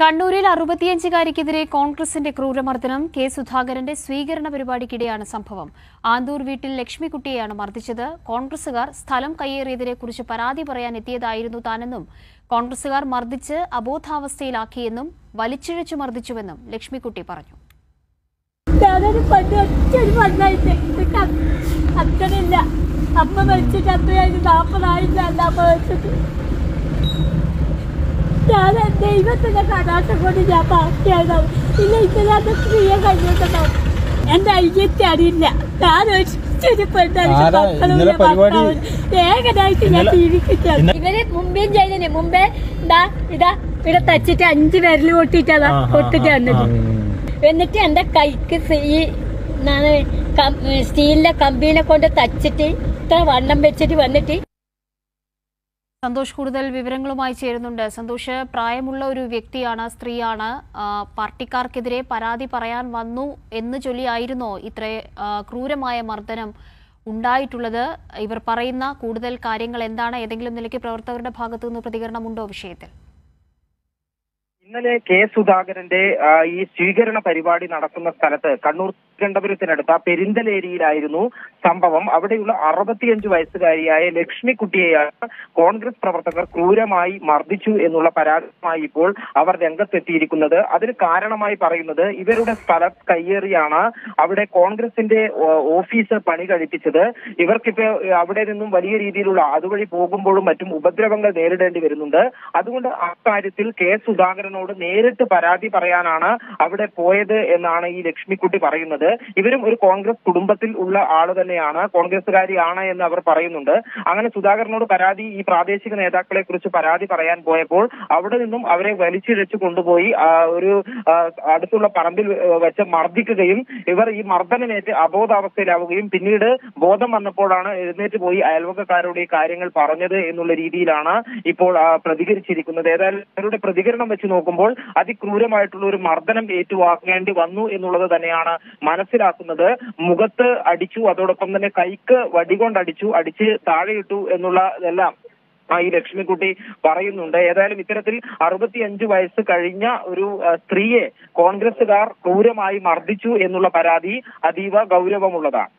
കണ്ണൂരിൽ അറുപത്തിയഞ്ചുകാരിക്കെതിരെ കോൺഗ്രസിന്റെ ക്രൂരമർദ്ദനം കെ സുധാകരന്റെ സ്വീകരണ പരിപാടിക്കിടെയാണ് സംഭവം. ആന്തൂർ വീട്ടിൽ ലക്ഷ്മിക്കുട്ടിയെയാണ് മർദ്ദിച്ചത്. കോൺഗ്രസുകാർ സ്ഥലം കയ്യേറിയതിനെക്കുറിച്ച് പരാതി പറയാൻ എത്തിയതായിരുന്നു താനെന്നും കോൺഗ്രസുകാർ മർദ്ദിച്ച് അബോധാവസ്ഥയിലാക്കിയെന്നും വലിച്ചിഴച്ചു മർദ്ദിച്ചുവെന്നും ലക്ഷ്മിക്കുട്ടി പറഞ്ഞു. അച്ഛനില്ല. അമ്മ മരിച്ചിട്ട് അത്രയായിട്ട് നാൽപ്പതായില്ല അല്ല അമ്മ മരിച്ചിട്ട്. ഞാൻ ദൈവത്തിന്റെ കടാട്ടം കൊണ്ട് ഞാൻ ബാക്കിയായതാവും ഇല്ല ഞാൻ ക്രിയ കഴിഞ്ഞിട്ടുണ്ടാവും എന്റെ അയ്യത്തെ അറിയില്ല ഞാൻ ഇന്നലെ ഞാൻ ജീവിക്കില്ല ഇവർ മുമ്പേം ചെയ്തേ മുമ്പേ ഇതാ ഇതാ ഇവിടെ തച്ചിട്ട് അഞ്ച് വിരൽ കൊട്ടിട്ടതാ കൊട്ടിട്ട് വന്നത് എന്നിട്ട് എന്റെ കൈക്ക് ഈ സ്റ്റീലിന്റെ കമ്പീനെ കൊണ്ട് തച്ചിട്ട് ഇത്ര വണ്ണം വെച്ചിട്ട് വന്നിട്ട് സന്തോഷ് കൂടുതൽ വിവരങ്ങളുമായി ചേരുന്നുണ്ട്. സന്തോഷ് പ്രായമുള്ള ഒരു വ്യക്തിയാണ് സ്ത്രീയാണ്. പാർട്ടിക്കാർക്കെതിരെ പരാതി പറയാൻ വന്നു എന്ന് ചൊല്ലിയായിരുന്നോ ഇത്ര ക്രൂരമായ മർദ്ദനം ഉണ്ടായിട്ടുള്ളത്? ഇവർ പറയുന്ന കൂടുതൽ കാര്യങ്ങൾ എന്താണ്? ഏതെങ്കിലും നിലയ്ക്ക് പ്രവർത്തകരുടെ ഭാഗത്തുനിന്ന് പ്രതികരണമുണ്ടോ വിഷയത്തിൽ? ഇന്നലെ കെ സുധാകരന്റെ ഈ സ്വീകരണ പരിപാടി നടക്കുന്ന സ്ഥലത്ത് കണ്ണൂർ തിരുവനന്തപുരത്തിനടുത്ത പെരിന്തലേരിയിലായിരുന്നു സംഭവം. അവിടെയുള്ള അറുപത്തിയഞ്ച് വയസ്സുകാരിയായ ലക്ഷ്മിക്കുട്ടിയെയാണ് കോൺഗ്രസ് പ്രവർത്തകർ ക്രൂരമായി മർദ്ദിച്ചു എന്നുള്ള പരാതിയുമായി ഇപ്പോൾ അവർ രംഗത്തെത്തിയിരിക്കുന്നത്. അതിന് കാരണമായി പറയുന്നത് ഇവരുടെ സ്ഥലം കയ്യേറിയാണ്. അവിടെ കോൺഗ്രസിന്റെ ഓഫീസ് പണി കഴിപ്പിച്ചത്. ഇവർക്കിപ്പോ അവിടെ നിന്നും വലിയ രീതിയിലുള്ള അതുവഴി പോകുമ്പോഴും മറ്റും ഉപദ്രവങ്ങൾ നേരിടേണ്ടി വരുന്നുണ്ട്. അതുകൊണ്ട് അക്കാര്യത്തിൽ കെ സുധാകരനോട് നേരിട്ട് പരാതി പറയാനാണ് അവിടെ പോയത് എന്നാണ് ഈ ലക്ഷ്മിക്കുട്ടി പറയുന്നത്. ഇവരും ഒരു കോൺഗ്രസ് കുടുംബത്തിൽ ഉള്ള ആൾ തന്നെയാണ്. കോൺഗ്രസുകാരിയാണ് എന്ന് അവർ പറയുന്നുണ്ട്. അങ്ങനെ സുധാകരനോട് പരാതി ഈ പ്രാദേശിക നേതാക്കളെ കുറിച്ച് പരാതി പറയാൻ പോയപ്പോൾ അവിടെ നിന്നും അവരെ വലിച്ചിഴച്ചു കൊണ്ടുപോയി ഒരു അടുത്തുള്ള പറമ്പിൽ വെച്ച് മർദ്ദിക്കുകയും ഇവർ ഈ മർദ്ദനമേറ്റ് അബോധാവസ്ഥയിലാവുകയും പിന്നീട് ബോധം വന്നപ്പോഴാണ് എഴുന്നേറ്റ് പോയി അയൽവക്കക്കാരോട് ഈ കാര്യങ്ങൾ പറഞ്ഞത് എന്നുള്ള രീതിയിലാണ് ഇപ്പോൾ പ്രതികരിച്ചിരിക്കുന്നത്. ഏതായാലും അവരുടെ പ്രതികരണം വെച്ച് നോക്കുമ്പോൾ അതിക്രൂരമായിട്ടുള്ള ഒരു മർദ്ദനം ഏറ്റുവാങ്ങേണ്ടി വന്നു എന്നുള്ളത് തന്നെയാണ് മനസ്സിലാക്കുന്നത്. മുഖത്ത് അടിച്ചു അതോടൊപ്പം തന്നെ കൈക്ക് വടികൊണ്ടടിച്ചു അടിച്ച് താഴെയിട്ടു എന്നുള്ളതെല്ലാം ഈ ലക്ഷ്മിക്കുട്ടി പറയുന്നുണ്ട്. ഏതായാലും ഇത്തരത്തിൽ അറുപത്തിയഞ്ച് വയസ്സ് കഴിഞ്ഞ ഒരു സ്ത്രീയെ കോൺഗ്രസുകാർ ക്രൂരമായി മർദ്ദിച്ചു എന്നുള്ള പരാതി അതീവ ഗൗരവമുള്ളതാണ്.